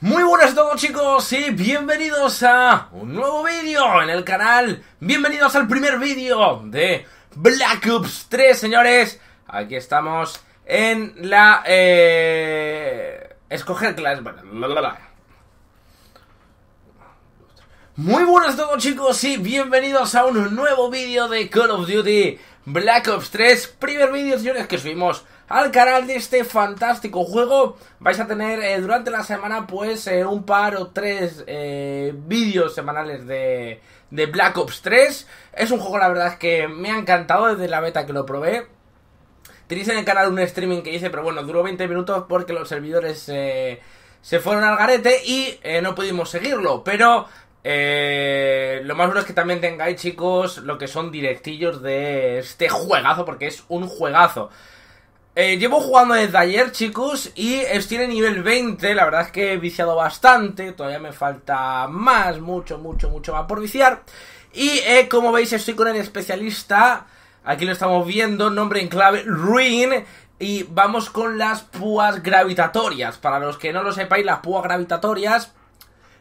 Muy buenas a todos chicos y bienvenidos a un nuevo vídeo en el canal. Bienvenidos al primer vídeo de Black Ops 3 señores. Aquí estamos en la... Eh... Escoger clase... Muy buenas a todos chicos y bienvenidos a un nuevo vídeo de Call of Duty Black Ops 3 Primer vídeo señores que subimos al canal de este fantástico juego. Vais a tener eh, durante la semana pues eh, un par o tres eh, vídeos semanales de, Black Ops 3. Es un juego la verdad que me ha encantado desde la beta que lo probé. Tenéis en el canal un streaming que hice, pero bueno, duró 20 minutos porque los servidores se fueron al garete y no pudimos seguirlo. Pero lo más bueno es que también tengáis, chicos, lo que son directillos de este juegazo, porque es un juegazo. Eh, llevo jugando desde ayer, chicos, y estoy en nivel 20. La verdad es que he viciado bastante. Todavía me falta más, mucho, mucho, mucho más por viciar. Y eh, como veis, estoy con el especialista. Aquí lo estamos viendo, nombre en clave Ruin. Y vamos con las púas gravitatorias. Para los que no lo sepáis, las púas gravitatorias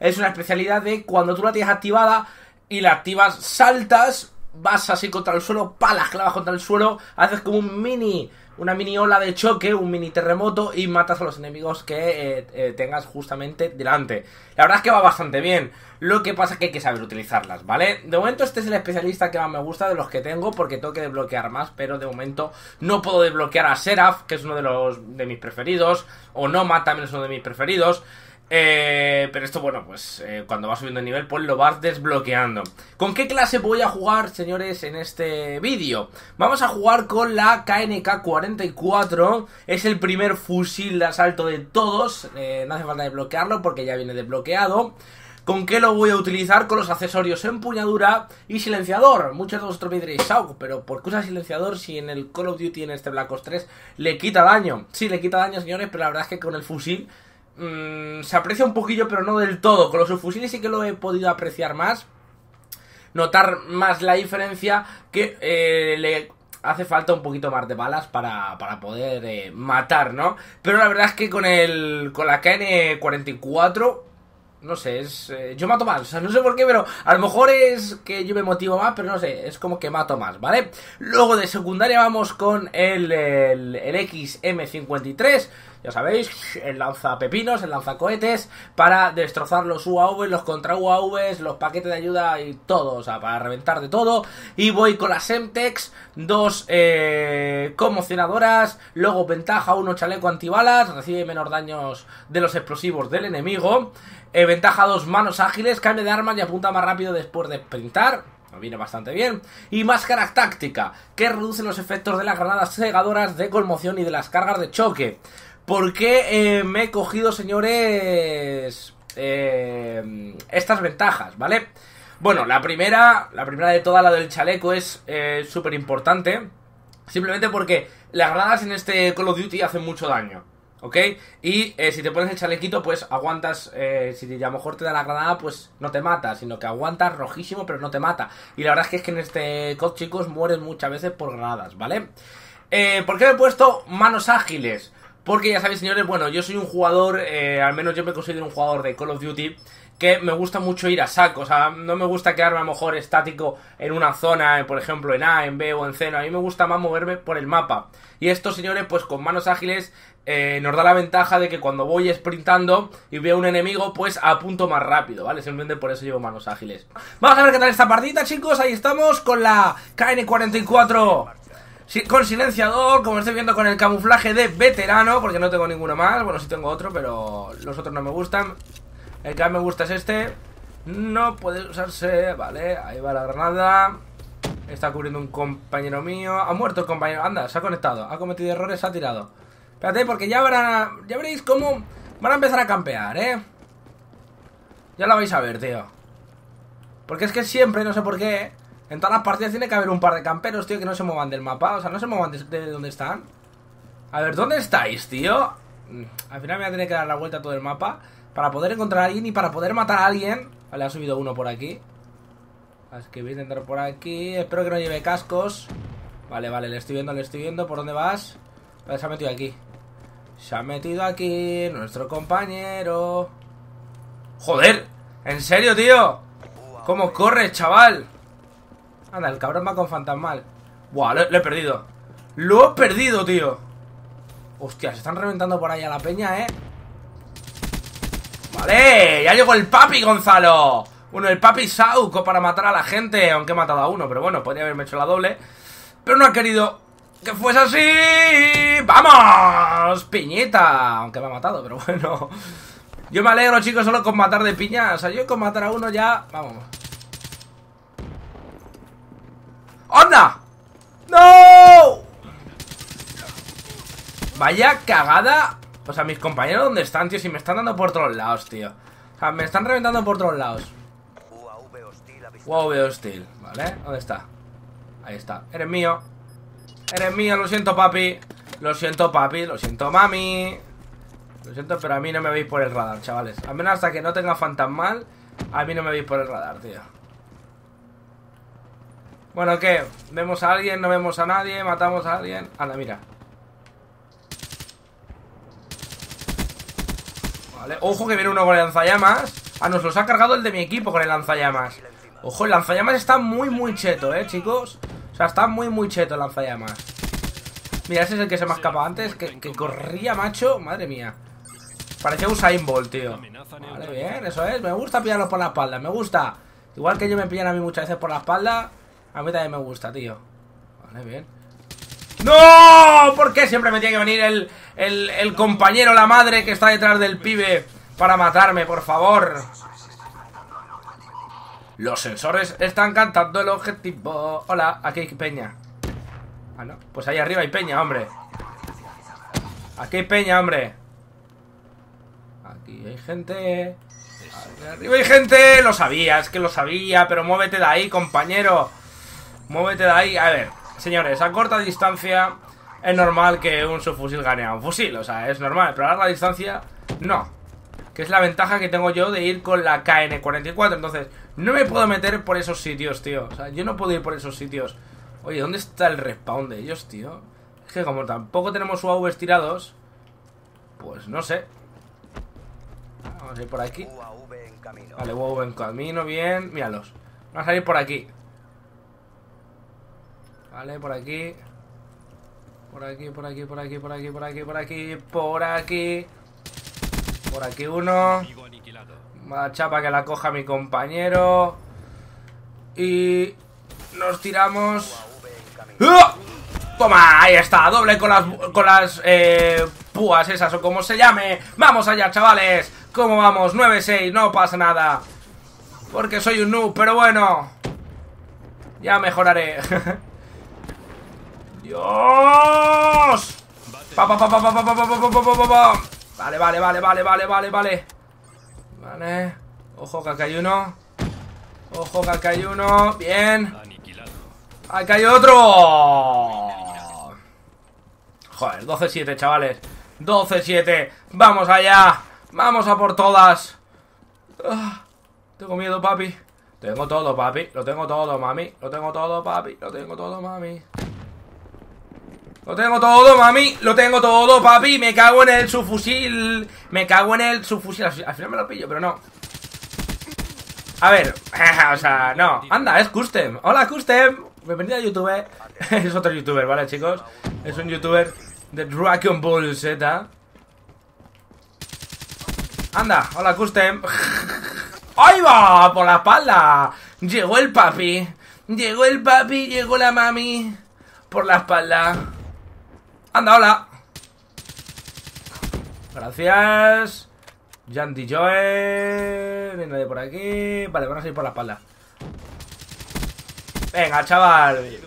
es una especialidad de cuando tú la tienes activada y la activas, saltas, vas así contra el suelo, palas clavas contra el suelo, haces como un mini una mini ola de choque, un mini terremoto y matas a los enemigos que eh, eh, tengas justamente delante. La verdad es que va bastante bien. Lo que pasa es que hay que saber utilizarlas, ¿vale? De momento este es el especialista que más me gusta de los que tengo porque tengo que desbloquear más, pero de momento no puedo desbloquear a Seraph, que es uno de los de mis preferidos, o Nomad también es uno de mis preferidos. Eh, pero esto, bueno, pues eh, cuando vas subiendo de nivel, pues lo vas desbloqueando. ¿Con qué clase voy a jugar, señores, en este vídeo? Vamos a jugar con la KNK-44. Es el primer fusil de asalto de todos. Eh, no hace falta desbloquearlo porque ya viene desbloqueado. ¿Con qué lo voy a utilizar? Con los accesorios empuñadura y silenciador. Muchos de vosotros me diréis, pero ¿por qué usa silenciador si en el Call of Duty en este Black Ops 3 le quita daño? Sí, le quita daño, señores, pero la verdad es que con el fusil Mm, se aprecia un poquillo, pero no del todo. Con los subfusiles sí que lo he podido apreciar más. Notar más la diferencia que eh, le hace falta un poquito más de balas para, para poder eh, matar, ¿no? Pero la verdad es que con el con la KN44 no sé, es eh, yo mato más, o sea, no sé por qué, pero a lo mejor es que yo me motivo más, pero no sé, es como que mato más, ¿vale? Luego de secundaria vamos con el, el, el XM53 ya sabéis, el lanza pepinos, el lanza cohetes, para destrozar los UAV, los contra UAVs, los paquetes de ayuda y todo, o sea, para reventar de todo. Y voy con las Semtex, dos eh, conmocionadoras, luego ventaja, uno chaleco antibalas, recibe menos daños de los explosivos del enemigo. Eh, ventaja dos manos ágiles, cambia de armas y apunta más rápido después de sprintar. Viene bastante bien. Y máscara táctica, que reduce los efectos de las granadas segadoras de conmoción y de las cargas de choque. Porque eh, me he cogido, señores, eh, estas ventajas, ¿vale? Bueno, la primera, la primera de todas, la del chaleco, es eh, súper importante. Simplemente porque las granadas en este Call of Duty hacen mucho daño. ¿Ok? Y si te pones el chalequito, pues aguantas. si a lo mejor te da la granada, pues no te mata, sino que aguantas rojísimo, pero no te mata. Y la verdad es que es que en este COD, chicos, mueren muchas veces por granadas, ¿vale? ¿Por qué me he puesto manos ágiles? Porque ya sabéis, señores, bueno, yo soy un jugador, eh, al menos yo me considero un jugador de Call of Duty, que me gusta mucho ir a saco. O sea, no me gusta quedarme a lo mejor estático en una zona, por ejemplo, en A, en B o en C. a mí me gusta más moverme por el mapa. Y esto, señores, pues con manos ágiles eh, nos da la ventaja de que cuando voy sprintando y veo un enemigo, pues apunto más rápido, ¿vale? Simplemente por eso llevo manos ágiles. Vamos a ver qué tal esta partida, chicos. Ahí estamos con la KN44 con silenciador, como estoy viendo con el camuflaje de veterano, porque no tengo ninguno más. Bueno, sí tengo otro, pero los otros no me gustan. El que más me gusta es este. No puede usarse, vale, ahí va la granada. Está cubriendo un compañero mío. Ha muerto el compañero, anda, se ha conectado. Ha cometido errores, se ha tirado. Espérate, porque ya verán, ya veréis cómo van a empezar a campear, ¿eh? Ya la vais a ver, tío. Porque es que siempre, no sé por qué, en todas las partidas tiene que haber un par de camperos, tío, que no se muevan del mapa. O sea, no se muevan de, donde están. A ver, ¿dónde estáis, tío? Mm, al final me voy a tener que dar la vuelta a todo el mapa para poder encontrar a alguien y para poder matar a alguien. Vale, ha subido uno por aquí. Así que voy a intentar por aquí. Espero que no lleve cascos. Vale, vale, le estoy viendo, le estoy viendo. ¿Por dónde vas? Vale, se ha metido aquí. Se ha metido aquí nuestro compañero. Joder, ¿en serio, tío? ¿Cómo corre, chaval? Anda, el cabrón va con fantasmal. Buah, lo, he perdido. Lo he perdido, tío. Hostia, se están reventando por ahí a la peña, ¿eh? Vale, ya llegó el papi, Gonzalo. Bueno, el papi Sauco para matar a la gente, aunque he matado a uno, pero bueno, podría haberme hecho la doble. Pero no ha querido que fuese así. ¡Vamos! Piñita, aunque me ha matado, pero bueno. Yo me alegro, chicos, solo con matar de piña. O sea, yo con matar a uno ya... Vamos. ¡Onda! ¡No! Vaya cagada. O sea, mis compañeros, ¿dónde están, tío? Si me están dando por todos lados, tío. O sea, me están reventando por todos lados. UAV hostil, ¿vale? ¿Dónde está? Ahí está. Eres mío. Eres mío, lo siento, papi. Lo siento, papi. Lo siento, mami. Lo siento, pero a mí no me veis por el radar, chavales. Al menos hasta que no tenga fantasmal, a mí no me veis por el radar, tío. Bueno, ¿qué? ¿Vemos a alguien? ¿No vemos a nadie? ¿Matamos a alguien? Anda, mira. Vale, ojo que viene uno con el lanzallamas. Ah, nos los ha cargado el de mi equipo con el lanzallamas. Ojo, el lanzallamas está muy, muy cheto, ¿eh, chicos? O sea, está muy, muy cheto el lanzallamas. Mira, ese es el que se me ha escapado antes. Que, que corría, macho. Madre mía. Parecía Usain Bolt, tío. Vale, bien, eso es. Me gusta pillarlos por la espalda, me gusta. Igual que ellos me pillan a mí muchas veces por la espalda, a mí también me gusta, tío. Vale, bien. ¡No! ¿Por qué siempre me tiene que venir el, el, el compañero, la madre que está detrás del pibe para matarme, por favor? Los sensores están cantando el objetivo. Hola, aquí hay peña. Ah, no. Pues ahí arriba hay peña, hombre. Aquí hay peña, hombre. Aquí hay gente. Arriba hay gente. Lo sabía, es que lo sabía. Pero muévete de ahí, compañero. Muévete de ahí. A ver, señores, a corta distancia es normal que un subfusil gane a un fusil. O sea, es normal. Pero a larga distancia, no. Que es la ventaja que tengo yo de ir con la KN-44. Entonces, no me puedo meter por esos sitios, tío. O sea, yo no puedo ir por esos sitios. Oye, ¿dónde está el respawn de ellos, tío? Es que como tampoco tenemos UAVs tirados, pues no sé. Vamos a ir por aquí. Vale, UAV en camino, bien. Míralos. Vamos a salir por aquí. Vale, por aquí. Por aquí, por aquí, por aquí, por aquí, por aquí, por aquí, por aquí. Por aquí uno. Va chapa que la coja mi compañero. Y nos tiramos. ¡Ah! Toma, ahí está, doble con las, con las eh, púas esas o como se llame. Vamos allá, chavales. ¿Cómo vamos? 9-6, no pasa nada. Porque soy un noob, pero bueno. Ya mejoraré. ¡Dios! Vale, vale, vale, vale, vale, vale, vale. Vale. Ojo que acá hay uno. Ojo que acá hay uno. Bien. Acá hay otro. Joder, 12-7, chavales. 12-7. Vamos allá. Vamos a por todas. Tengo miedo, papi. Tengo todo, papi. Lo tengo todo, mami. Lo tengo todo, papi. Lo tengo todo, mami. Lo tengo todo, mami. Lo tengo todo, papi. Me cago en el subfusil. Me cago en el subfusil. Al final me lo pillo, pero no. A ver, o sea, no. Anda, es Custom. Hola, Custom. Bienvenido a YouTube. es otro youtuber, ¿vale, chicos? Es un youtuber de Dragon Ball Z. Anda, hola, Custom. ¡Ahí va! Por la espalda. Llegó el papi. Llegó el papi, llegó la mami. Por la espalda. Anda, hola. Gracias. Yandy Joe. Viene de por aquí. Vale, vamos a ir por la espalda. Venga, chaval.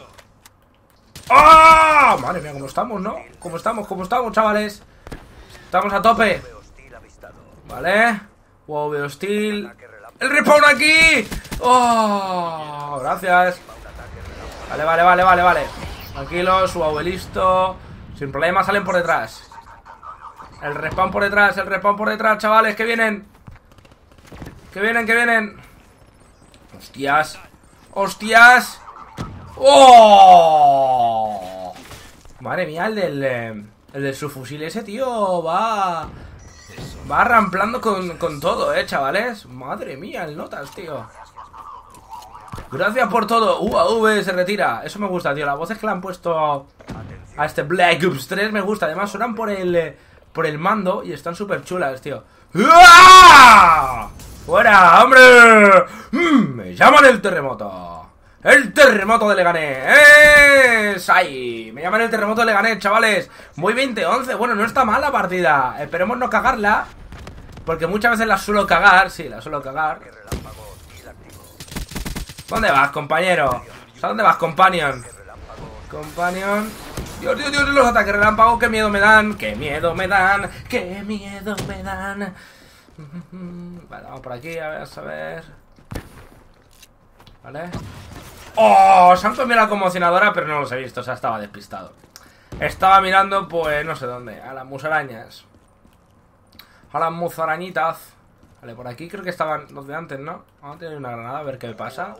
¡Oh! Madre mía, cómo estamos, ¿no? ¿Cómo estamos? ¿Cómo estamos, chavales? Estamos a tope. Vale. Wow, hostil. ¡El respawn aquí! ¡Oh! Gracias. Vale, vale, vale, vale, vale. Tranquilos, wow, listo. Sin problema, salen por detrás. El respawn por detrás, el respawn por detrás, chavales, que vienen. Que vienen, que vienen. Hostias. ¡Hostias! ¡Oh! Madre mía, el del... Eh, el del subfusil ese, tío, va... Va ramplando con, con todo, eh, chavales. Madre mía, el notas, tío. Gracias por todo. UAV se retira. Eso me gusta, tío. Las voces que le han puesto a este Black Ops 3 me gusta. Además, suenan por el, eh, por el mando y están súper chulas, tío. ¡Uah! ¡Fuera, hombre! Mm, me llaman el terremoto. ¡El terremoto de Leganés! ¡Es ahí! Me llaman el terremoto de Leganés, chavales. Muy 20-11. Bueno, no está mal la partida. Esperemos no cagarla. Porque muchas veces la suelo cagar. Sí, la suelo cagar. ¿Dónde vas, compañero? ¿A dónde vas, companion? Companion. Dios, Dios, Dios, los ataques relámpago, qué miedo me dan, qué miedo me dan, qué miedo me dan. Vale, vamos por aquí, a ver, a ver. Vale. ¡Oh! Se han comido la conmocionadora, pero no los he visto, o sea, estaba despistado. Estaba mirando, pues, no sé dónde, a las musarañas. A las musarañitas. Vale, por aquí creo que estaban los de antes, ¿no? Vamos a tener una granada, a ver qué pasa.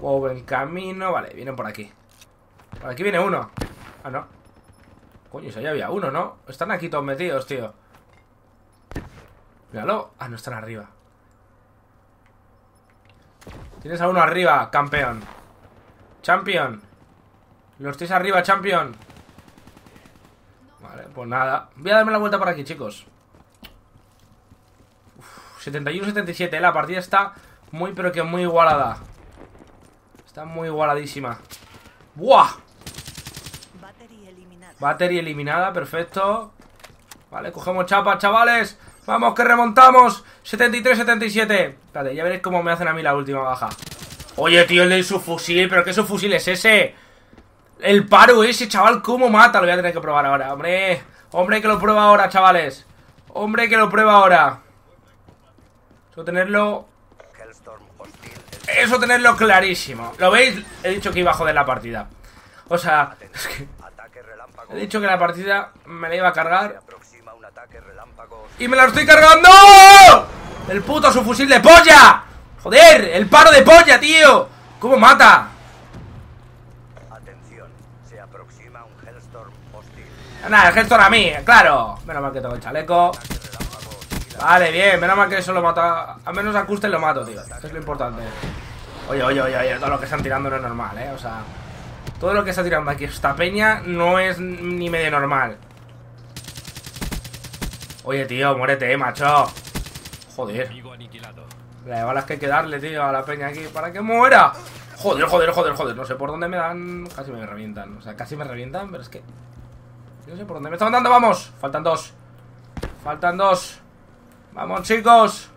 Wow, en camino. Vale, vienen por aquí. Por aquí viene uno. Ah, no. Coño, si ya había uno, ¿no? Están aquí todos metidos, tío. Míralo. Ah, no están arriba. Tienes a uno arriba, campeón. Champion. Los tienes arriba, champion. Vale, pues nada. Voy a darme la vuelta por aquí, chicos. 71-77, la partida está muy, pero que muy igualada. Está muy igualadísima. ¡Buah! Battery eliminada, perfecto. Vale, cogemos chapa, chavales. Vamos, que remontamos. 73-77. Vale, ya veréis cómo me hacen a mí la última baja. Oye, tío, el de su fusil. ¿Pero qué su fusil es ese? El paro ese, chaval, ¿cómo mata? Lo voy a tener que probar ahora, hombre. Hombre, que lo prueba ahora, chavales. Hombre, que lo prueba ahora. Eso tenerlo... Eso tenerlo clarísimo. ¿Lo veis? He dicho que iba a joder la partida. O sea, es que... He dicho que la partida me la iba a cargar. ¡Y me la estoy cargando! ¡El puto su fusil de polla! ¡Joder! ¡El paro de polla, tío! ¿Cómo mata? Atención, se aproxima un Hellstorm hostil. Nada, el Hellstorm a mí, claro. Menos mal que tengo el chaleco. Vale, bien, menos mal que eso lo mata. Al menos a Custer lo mato, tío. es lo importante. Oye, oye, oye, oye, todo lo que están tirando no es normal, eh. O sea. Todo lo que está tirando aquí esta peña no es ni medio normal. Oye, tío, muérete, macho. Joder. Las balas que hay que darle, tío, a la peña aquí para que muera. Joder, joder, joder, joder. No sé por dónde me dan. Casi me revientan. O sea, casi me revientan, pero es que. No sé por dónde me están dando. Vamos. Faltan dos. Faltan dos. Vamos, chicos.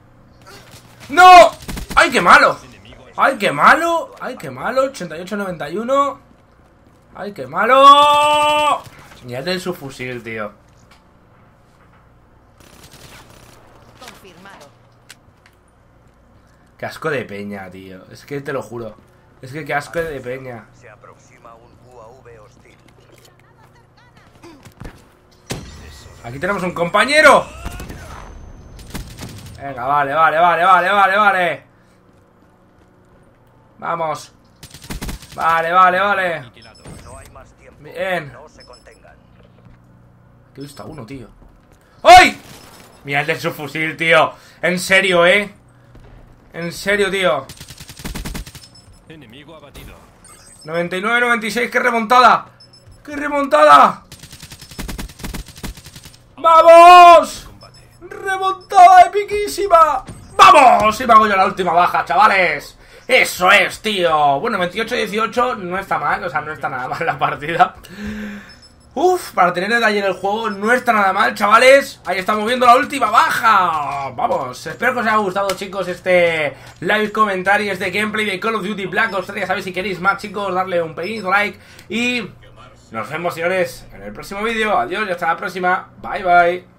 ¡No! ¡Ay, qué malo! ¡Ay, qué malo! ¡Ay, qué malo! 88-91. ¡Ay, qué malo! Ya es su fusil, tío. Confirmado. Qué asco de peña, tío. Es que te lo juro. Es que qué asco de peña. Se aproxima un UAV hostil. Aquí tenemos un compañero. Venga, vale, vale, vale, vale, vale, vale. Vamos. Vale, vale, vale. Bien. Aquí está uno, tío. ¡Ay! Mira el de su fusil, tío. En serio, ¿eh? En serio, tío. Enemigo abatido. 99-96, qué remontada. ¡Qué remontada! ¡Vamos! ¡Remontada epiquísima! ¡Vamos! Y me hago yo la última baja, chavales. Eso es, tío. Bueno, 28-18 no está mal, o sea, no está nada mal la partida. Uf, para tener el ayer el juego no está nada mal, chavales. Ahí estamos viendo la última baja. Vamos, espero que os haya gustado, chicos, este live comentario, este gameplay de Call of Duty Black Ops 3. Ya sabéis, si queréis más, chicos, darle un pequeño like. Y nos vemos, señores, en el próximo vídeo. Adiós y hasta la próxima. Bye, bye.